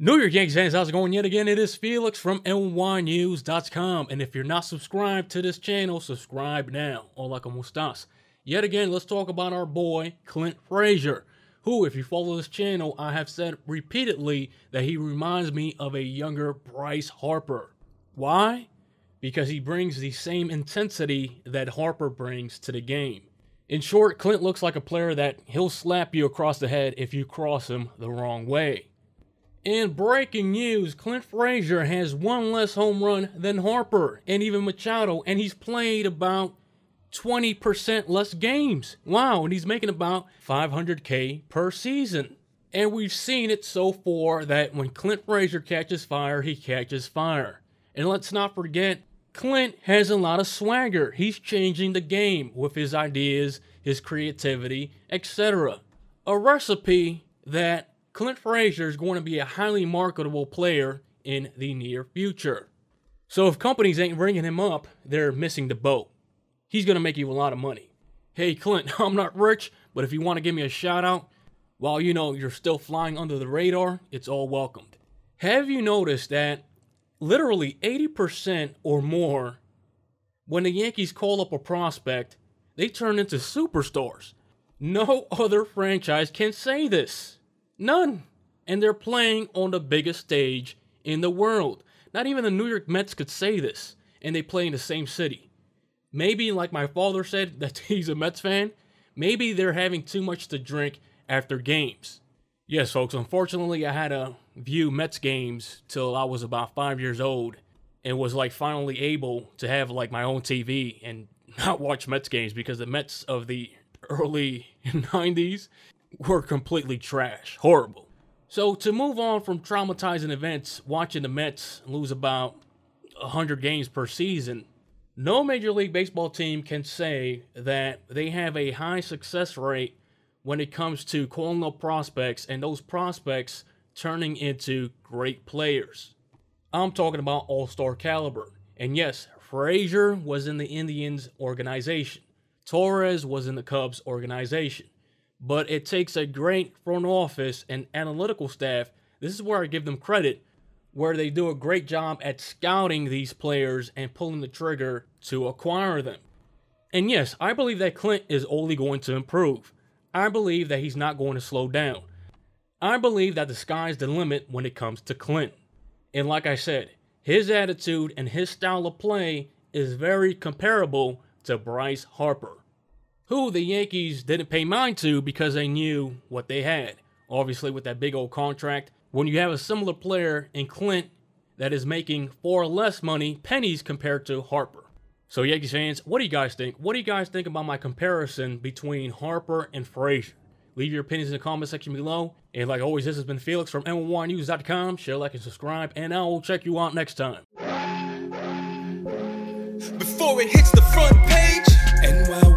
New York Yankees fans, how's it going yet again? It is Felix from NYYNEWS.com. And if you're not subscribed to this channel, subscribe now. Hola, como estás? Yet again, let's talk about our boy, Clint Frazier, who, if you follow this channel, I have said repeatedly that he reminds me of a younger Bryce Harper. Why? Because he brings the same intensity that Harper brings to the game. In short, Clint looks like a player that he'll slap you across the head if you cross him the wrong way. In breaking news, Clint Frazier has one less home run than Harper and even Machado, and he's played about 20% less games. Wow, and he's making about 500K per season. And we've seen it so far that when Clint Frazier catches fire, he catches fire. And let's not forget, Clint has a lot of swagger. He's changing the game with his ideas, his creativity, etc. A recipe that Clint Frazier is going to be a highly marketable player in the near future. So if companies ain't bringing him up, they're missing the boat. He's going to make you a lot of money. Hey Clint, I'm not rich, but if you want to give me a shout out, while you know you're still flying under the radar, it's all welcomed. Have you noticed that literally 80% or more when the Yankees call up a prospect, they turn into superstars? No other franchise can say this. None. And they're playing on the biggest stage in the world. Not even the New York Mets could say this, and they play in the same city. Maybe, like my father said, that he's a Mets fan, maybe they're having too much to drink after games. Yes, folks, unfortunately, I had to view Mets games till I was about five years old and was like finally able to have like my own TV and not watch Mets games because the Mets of the early 90s were completely trash, horrible. So to move on from traumatizing events, watching the Mets lose about 100 games per season, no Major League Baseball team can say that they have a high success rate when it comes to calling up prospects and those prospects turning into great players. I'm talking about all-star caliber. And yes, Frazier was in the Indians organization. Torres was in the Cubs organization but it takes a great front office and analytical staff. This is where I give them credit, where they do a great job at scouting these players and pulling the trigger to acquire them. And yes, I believe that Clint is only going to improve. I believe that he's not going to slow down. I believe that the sky's the limit when it comes to Clint. And like I said, his attitude and his style of play is very comparable to Bryce Harper who the Yankees didn't pay mind to because they knew what they had. Obviously, with that big old contract, when you have a similar player in Clint that is making far less money, pennies compared to Harper. So, Yankees fans, what do you guys think? What do you guys think about my comparison between Harper and Frazier? Leave your opinions in the comment section below. And like always, this has been Felix from NYYNEWS.com. Share, like, and subscribe, and I will check you out next time. Before it hits the front page,